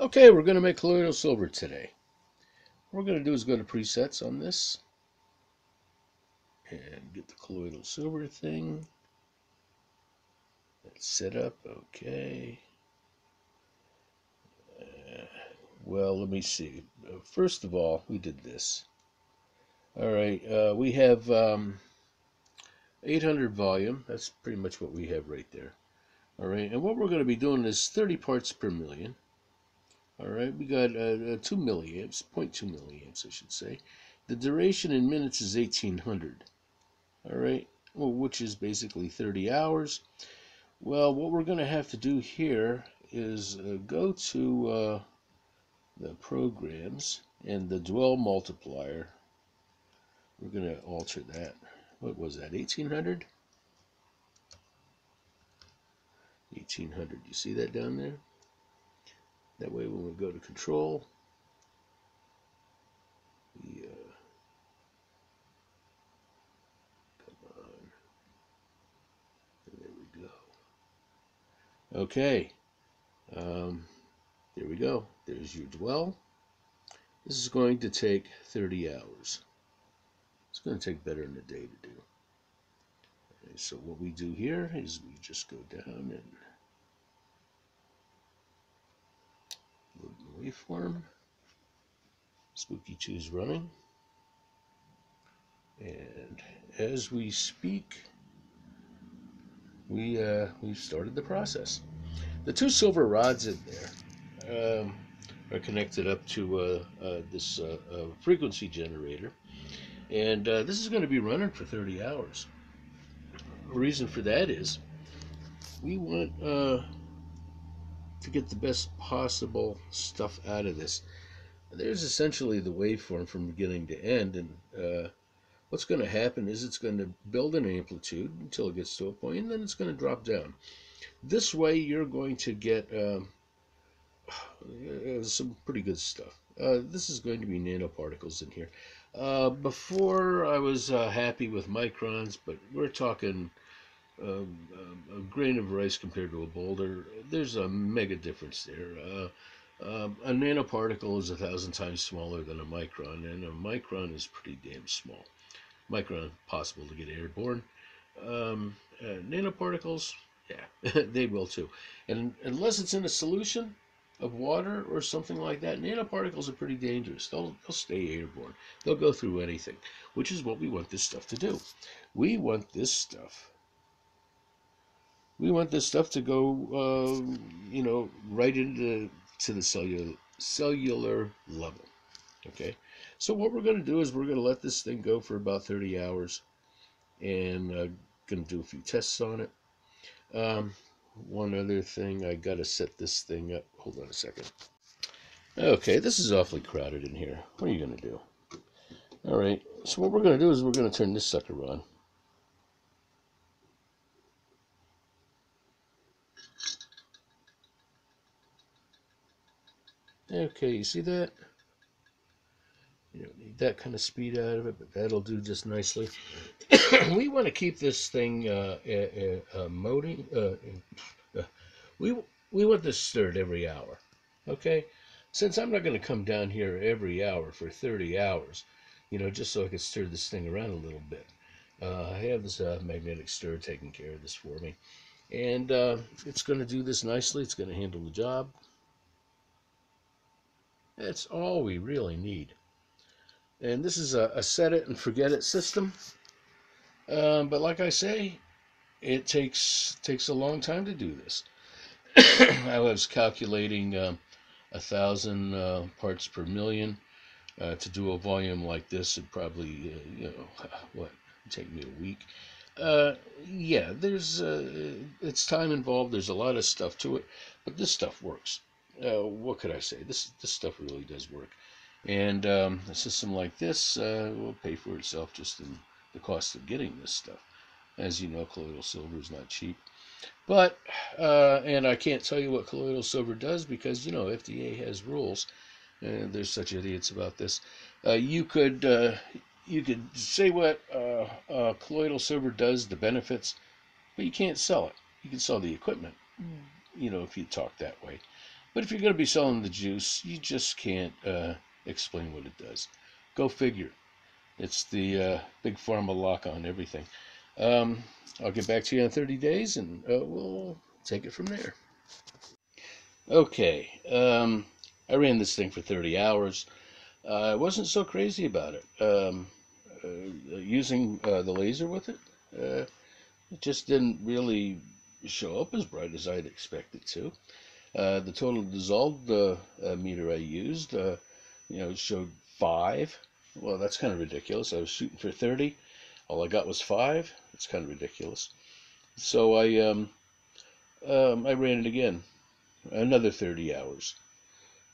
Okay, we're going to make colloidal silver today. What we're going to do is go to presets on this and get the colloidal silver thing. That's set up, okay. Uh, well, let me see. Uh, first of all, we did this. All right, uh, we have um, 800 volume. That's pretty much what we have right there. All right, and what we're going to be doing is 30 parts per million. All right, we got uh, uh, 2 milliamps, 0.2 milliamps, I should say. The duration in minutes is 1800. All right, well, which is basically 30 hours. Well, what we're going to have to do here is uh, go to uh, the programs and the dwell multiplier. We're going to alter that. What was that, 1800? 1800. You see that down there? That way when we go to control, we, uh, come on, and there we go. Okay, um, there we go. There's your dwell. This is going to take 30 hours. It's going to take better than a day to do. Okay, so what we do here is we just go down and waveform. Spooky 2 is running. And as we speak, we uh, we've started the process. The two silver rods in there um, are connected up to uh, uh, this uh, uh, frequency generator, and uh, this is going to be running for 30 hours. The reason for that is we want to get the best possible stuff out of this. There's essentially the waveform from beginning to end, and uh, what's going to happen is it's going to build an amplitude until it gets to a point, and then it's going to drop down. This way, you're going to get uh, some pretty good stuff. Uh, this is going to be nanoparticles in here. Uh, before, I was uh, happy with microns, but we're talking um, a grain of rice compared to a boulder, there's a mega difference there. Uh, uh, a nanoparticle is a thousand times smaller than a micron, and a micron is pretty damn small. Micron possible to get airborne. Um, uh, nanoparticles, yeah, they will too. And unless it's in a solution of water or something like that, nanoparticles are pretty dangerous. They'll, they'll stay airborne. They'll go through anything, which is what we want this stuff to do. We want this stuff we want this stuff to go, uh, you know, right into to the cellular cellular level. Okay, so what we're going to do is we're going to let this thing go for about 30 hours, and uh, going to do a few tests on it. Um, one other thing, I got to set this thing up. Hold on a second. Okay, this is awfully crowded in here. What are you going to do? All right, so what we're going to do is we're going to turn this sucker on. Okay, you see that? You don't need that kind of speed out of it, but that'll do just nicely. we want to keep this thing uh, uh, uh, moding. Uh, uh, we we want this stirred every hour. Okay, since I'm not going to come down here every hour for 30 hours, you know, just so I can stir this thing around a little bit. Uh, I have this magnetic stir taking care of this for me, and uh it's going to do this nicely. It's going to handle the job. That's all we really need. And this is a, a set it and forget it system. Um, but like I say, it takes takes a long time to do this. I was calculating um, a thousand uh, parts per million uh, to do a volume like this. It probably uh, you know what take me a week. Uh, yeah, there's uh, it's time involved. There's a lot of stuff to it, but this stuff works uh, what could I say? This this stuff really does work, and um, a system like this uh, will pay for itself just in the cost of getting this stuff. As you know, colloidal silver is not cheap, but uh, and I can't tell you what colloidal silver does because you know FDA has rules. And there's such idiots about this. Uh, you could uh, you could say what uh, colloidal silver does, the benefits, but you can't sell it. You can sell the equipment, mm. you know, if you talk that way. But if you're going to be selling the juice, you just can't uh, explain what it does. Go figure. It's the uh, big pharma lock on everything. Um, I'll get back to you in 30 days and uh, we'll take it from there. Okay, um, I ran this thing for 30 hours. I wasn't so crazy about it. Um, uh, using uh, the laser with it, uh, it just didn't really show up as bright as I'd expect it to. Uh, the total dissolved uh, uh, meter I used, you know, showed five. Well, that's kind of ridiculous. I was shooting for 30. All I got was five. It's kind of ridiculous. So I um, um, I ran it again, another 30 hours,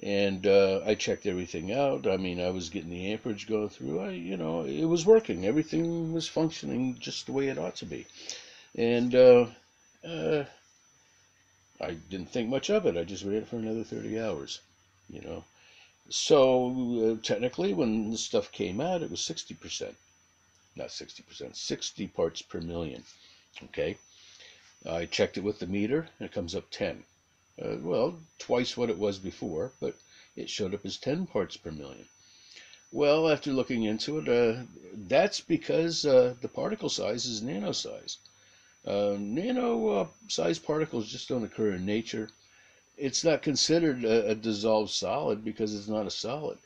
and uh, I checked everything out. I mean, I was getting the amperage going through. I, you know, it was working. Everything was functioning just the way it ought to be, and uh, uh, I didn't think much of it. I just read it for another 30 hours, you know. So uh, technically, when this stuff came out, it was 60%. Not 60%, 60 parts per million. Okay. I checked it with the meter, and it comes up 10. Uh, well, twice what it was before, but it showed up as 10 parts per million. Well, after looking into it, uh, that's because uh, the particle size is nano size. Uh, nano uh, sized particles just don't occur in nature. It's not considered a, a, dissolved solid because it's not a solid.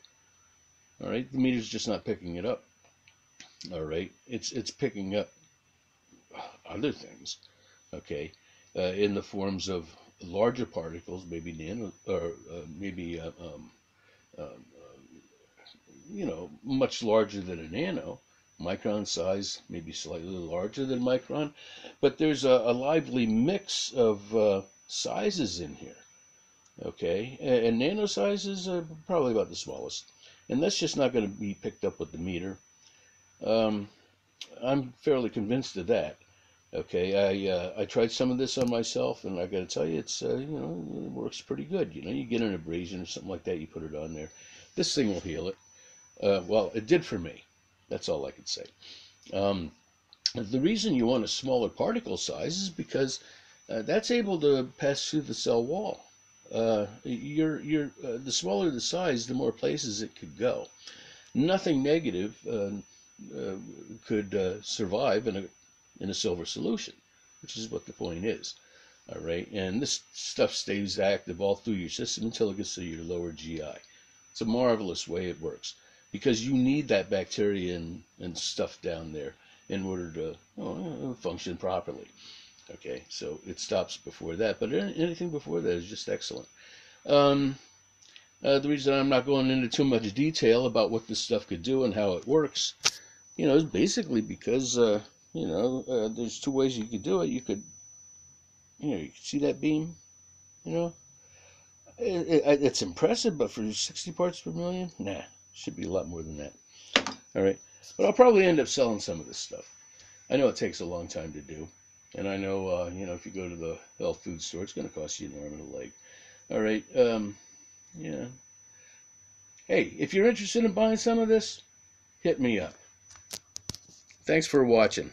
All right, the meter's just not picking it up. All right, it's it's picking up other things. Okay, uh, in the forms of larger particles, maybe nano or uh, maybe uh, um, um, you know much larger than a nano micron size, maybe slightly larger than micron, but there's a, a lively mix of uh, sizes in here. Okay, and, and nano sizes are probably about the smallest, and that's just not going to be picked up with the meter. Um, I'm fairly convinced of that. Okay, I uh, I tried some of this on myself, and I got to tell you, it's uh, you know it works pretty good. You know, you get an abrasion or something like that, you put it on there. This thing will heal it. Uh, well, it did for me. That's all I could say. Um, the reason you want a smaller particle size is because uh, that's able to pass through the cell wall. Uh, you're, you're, uh, the smaller the size, the more places it could go. Nothing negative uh, uh, could uh, survive in a, in a silver solution, which is what the point is. All right, and this stuff stays active all through your system until it gets to your lower GI. It's a marvelous way it works because you need that bacteria and, and stuff down there in order to oh, function properly. Okay, so it stops before that, but anything before that is just excellent. Um, uh, the reason I'm not going into too much detail about what this stuff could do and how it works, you know, is basically because, uh, you know, uh, there's two ways you could do it. You could, you know, you could see that beam, you know, it, it, it's impressive, but for 60 parts per million, nah, should be a lot more than that. All right. But I'll probably end up selling some of this stuff. I know it takes a long time to do. And I know, uh, you know, if you go to the health food store, it's going to cost you an arm and a leg. All right. Um, yeah. Hey, if you're interested in buying some of this, hit me up. Thanks for watching.